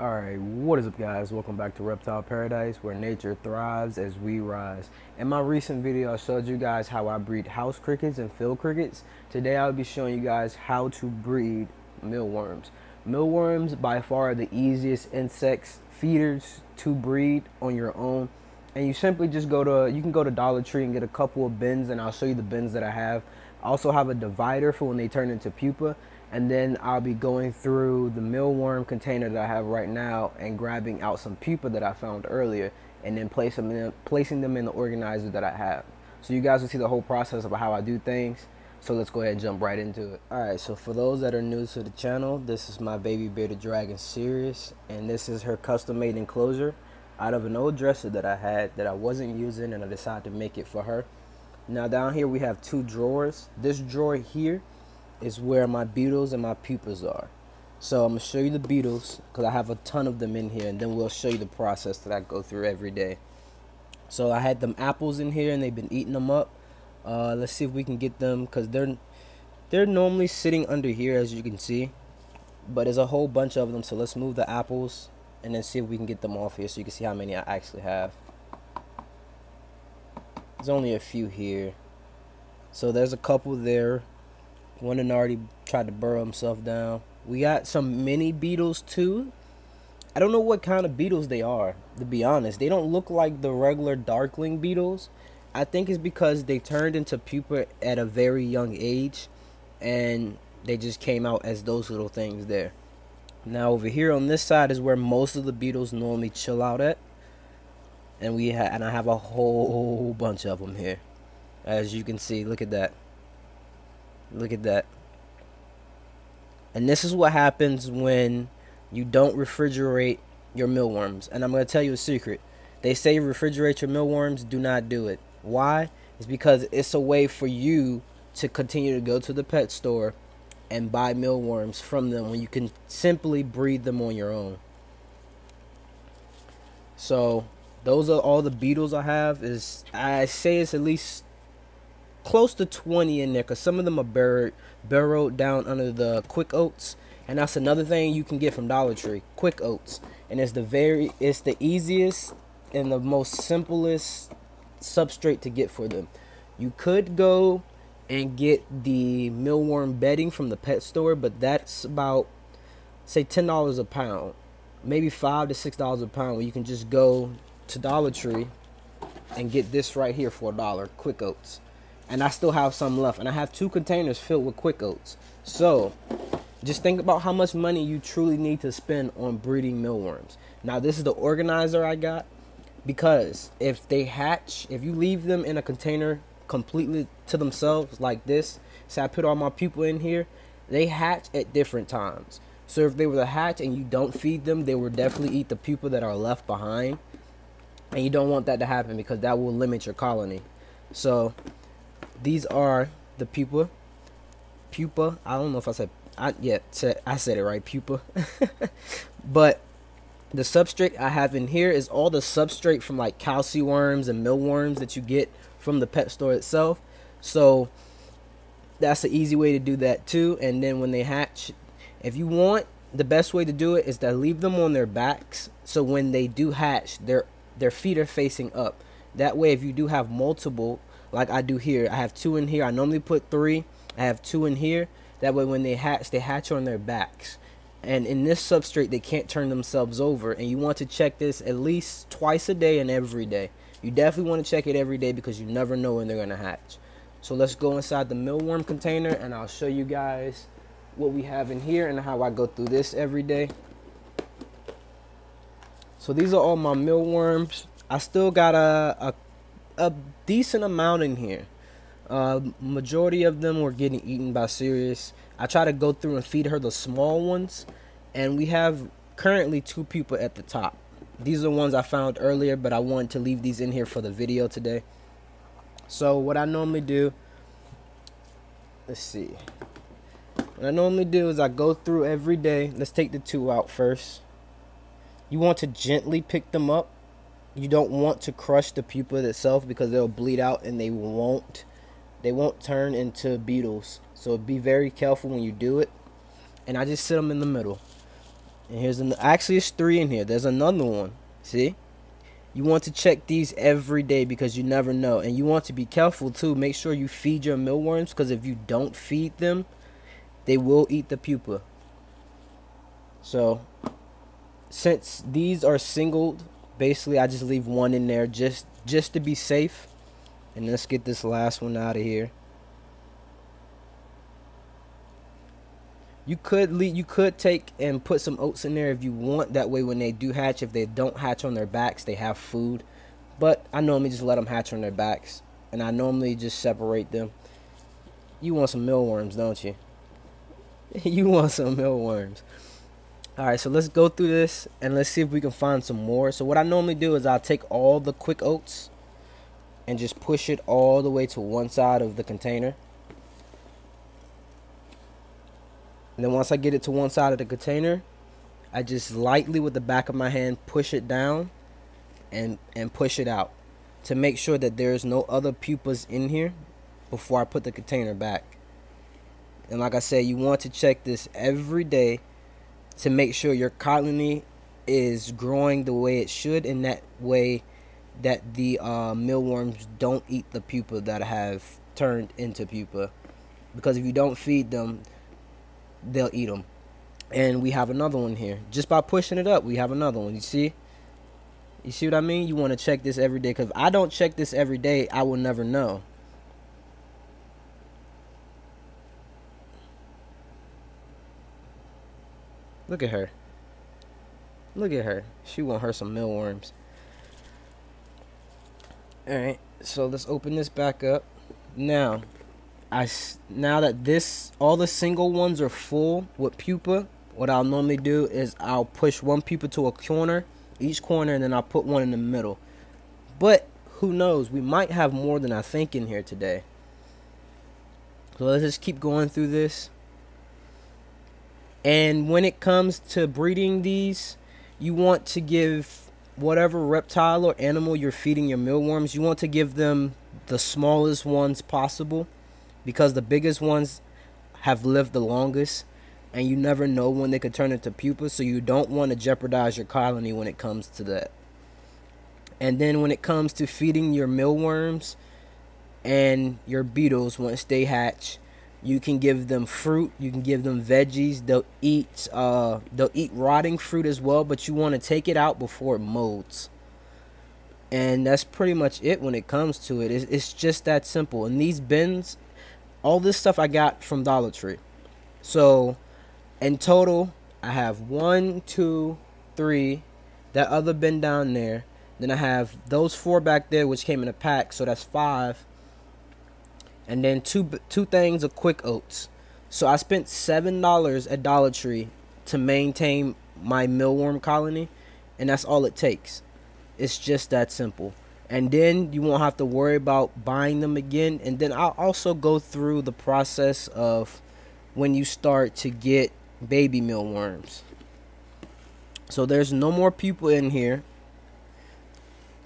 Alright, what is up guys? Welcome back to Reptile Paradise where nature thrives as we rise. In my recent video I showed you guys how I breed house crickets and field crickets. Today I'll be showing you guys how to breed mealworms. Mealworms by far are the easiest insects feeders to breed on your own. And you simply just go to, you can go to Dollar Tree and get a couple of bins and I'll show you the bins that I have. I also have a divider for when they turn into pupa and then I'll be going through the mealworm container that I have right now and grabbing out some pupa that I found earlier and then place them in, placing them in the organizer that I have. So you guys will see the whole process of how I do things. So let's go ahead and jump right into it. Alright, so for those that are new to the channel, this is my baby bearded dragon Sirius and this is her custom made enclosure out of an old dresser that I had that I wasn't using and I decided to make it for her. Now down here we have two drawers. This drawer here is where my beetles and my pupas are. So I'm gonna show you the beetles because I have a ton of them in here and then we'll show you the process that I go through every day. So I had them apples in here and they've been eating them up. Uh, let's see if we can get them because they're they're normally sitting under here as you can see. But there's a whole bunch of them so let's move the apples and then see if we can get them off here so you can see how many I actually have. There's only a few here. So there's a couple there one already tried to burrow himself down. We got some mini beetles too. I don't know what kind of beetles they are, to be honest. They don't look like the regular darkling beetles. I think it's because they turned into pupa at a very young age and they just came out as those little things there. Now over here on this side is where most of the beetles normally chill out at. And we and I have a whole bunch of them here. As you can see, look at that. Look at that. And this is what happens when you don't refrigerate your mealworms. And I'm going to tell you a secret. They say refrigerate your mealworms, do not do it. Why? It's because it's a way for you to continue to go to the pet store and buy mealworms from them when you can simply breed them on your own. So those are all the beetles I have. Is I say it's at least close to 20 in there because some of them are buried burrowed down under the quick oats. And that's another thing you can get from Dollar Tree quick oats. And it's the very it's the easiest and the most simplest substrate to get for them. You could go and get the mealworm bedding from the pet store but that's about say ten dollars a pound. Maybe five to six dollars a pound where you can just go to Dollar Tree and get this right here for a dollar quick oats and I still have some left. And I have two containers filled with quick oats. So just think about how much money you truly need to spend on breeding mealworms. Now this is the organizer I got because if they hatch, if you leave them in a container completely to themselves like this, say I put all my pupa in here, they hatch at different times. So if they were to hatch and you don't feed them, they will definitely eat the pupa that are left behind. And you don't want that to happen because that will limit your colony. So these are the pupa. Pupa i don't know if i said i yeah i said it right pupa. But the substrate i have in here is all the substrate from like calci worms and mealworms that you get from the pet store itself. So that's an easy way to do that too. And then when they hatch if you want the best way to do it is to leave them on their backs. So when they do hatch their their feet are facing up. That way if you do have multiple like I do here. I have two in here. I normally put three. I have two in here. That way when they hatch, they hatch on their backs. And in this substrate, they can't turn themselves over. And you want to check this at least twice a day and every day. You definitely want to check it every day because you never know when they're going to hatch. So let's go inside the mealworm container and I'll show you guys what we have in here and how I go through this every day. So these are all my mealworms. I still got a, a a decent amount in here. Uh, majority of them were getting eaten by Sirius. I try to go through and feed her the small ones, and we have currently two pupa at the top. These are the ones I found earlier, but I wanted to leave these in here for the video today. So what I normally do, let's see. What I normally do is I go through every day. Let's take the two out first. You want to gently pick them up you don't want to crush the pupa itself because they'll bleed out and they won't they won't turn into beetles so be very careful when you do it and I just sit them in the middle And here's an actually it's three in here. There's another one. See? You want to check these every day because you never know. And you want to be careful too. Make sure you feed your mealworms because if you don't feed them, they will eat the pupa. So since these are singled, basically I just leave one in there just just to be safe. And let's get this last one out of here. You could leave, you could take and put some oats in there if you want. That way, when they do hatch, if they don't hatch on their backs, they have food. But I normally just let them hatch on their backs, and I normally just separate them. You want some mealworms, don't you? you want some mealworms. All right, so let's go through this and let's see if we can find some more. So what I normally do is I'll take all the quick oats and just push it all the way to one side of the container. And then once I get it to one side of the container, I just lightly with the back of my hand push it down and and push it out to make sure that there's no other pupas in here before I put the container back. And like I said, you want to check this every day to make sure your colony is growing the way it should in that way that the uh, mealworms don't eat the pupa that have turned into pupa because if you don't feed them they'll eat them. And we have another one here. Just by pushing it up, we have another one. You see? You see what I mean? You want to check this every day. Because if I don't check this every day, I will never know. Look at her. Look at her. She want her some mealworms. Alright, so let's open this back up. Now, I now that this all the single ones are full with pupa, what I'll normally do is I'll push one pupa to a corner, each corner, and then I'll put one in the middle. But who knows? We might have more than I think in here today. So let's just keep going through this. And when it comes to breeding these, you want to give whatever reptile or animal you're feeding your mealworms, you want to give them the smallest ones possible because the biggest ones have lived the longest and you never know when they could turn into pupas so you don't want to jeopardize your colony when it comes to that. And then when it comes to feeding your mealworms and your beetles once they hatch you can give them fruit you can give them veggies they'll eat uh they'll eat rotting fruit as well but you want to take it out before it molds and that's pretty much it when it comes to it it's, it's just that simple and these bins all this stuff I got from Dollar Tree. So in total, I have one, two, three, that other bin down there. Then I have those four back there, which came in a pack, so that's five. And then two two things of quick oats. So I spent seven dollars at Dollar Tree to maintain my mealworm colony, and that's all it takes. It's just that simple. And then you won't have to worry about buying them again. And then I'll also go through the process of when you start to get baby mealworms so there's no more pupa in here.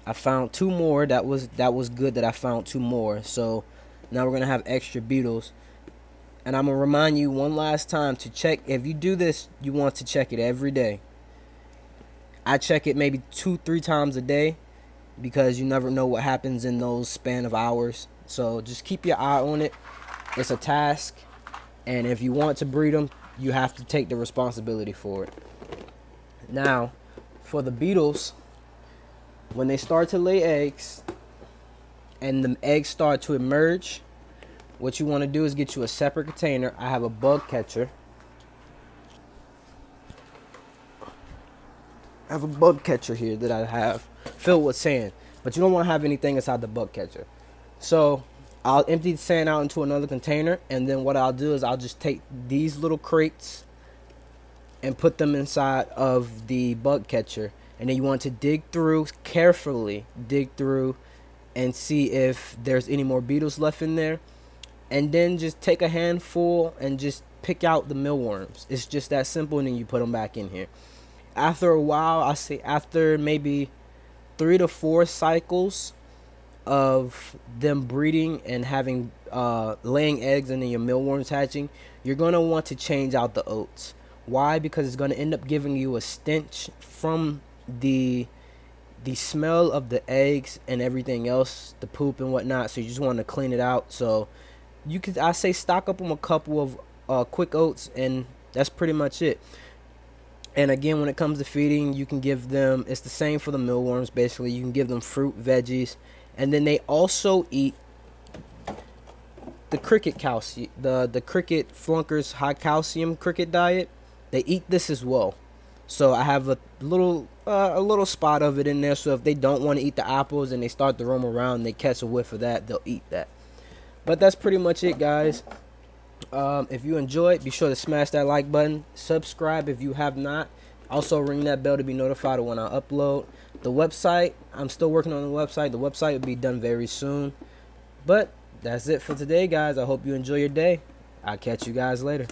I found two more that was that was good that I found two more. So now we're gonna have extra beetles and I'm gonna remind you one last time to check if you do this you want to check it every day I check it maybe two three times a day because you never know what happens in those span of hours. So just keep your eye on it. It's a task, and if you want to breed them, you have to take the responsibility for it. Now, for the beetles, when they start to lay eggs and the eggs start to emerge, what you want to do is get you a separate container. I have a bug catcher. I have a bug catcher here that I have filled with sand. But you don't want to have anything inside the bug catcher. So I'll empty the sand out into another container. And then what I'll do is I'll just take these little crates and put them inside of the bug catcher. And then you want to dig through carefully, dig through and see if there's any more beetles left in there. And then just take a handful and just pick out the mealworms. It's just that simple and then you put them back in here. After a while, I say after maybe three to four cycles of them breeding and having uh, laying eggs and then your mealworms hatching, you're gonna want to change out the oats. Why? Because it's going to end up giving you a stench from the the smell of the eggs and everything else, the poop and whatnot. So you just want to clean it out. So you could I say stock up on a couple of uh, quick oats, and that's pretty much it. And again, when it comes to feeding, you can give them. It's the same for the mealworms. Basically, you can give them fruit, veggies, and then they also eat the cricket calcium, the the cricket Fluker's high calcium cricket diet. They eat this as well. So I have a little uh, a little spot of it in there. So if they don't want to eat the apples and they start to roam around, they catch a whiff of that, they'll eat that. But that's pretty much it, guys. Um, if you enjoyed, be sure to smash that like button. Subscribe if you have not. Also, ring that bell to be notified when I upload. The website, I'm still working on the website. The website will be done very soon. But that's it for today, guys. I hope you enjoy your day. I'll catch you guys later.